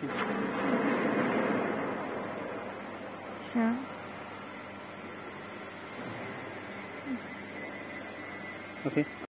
行。嗯。OK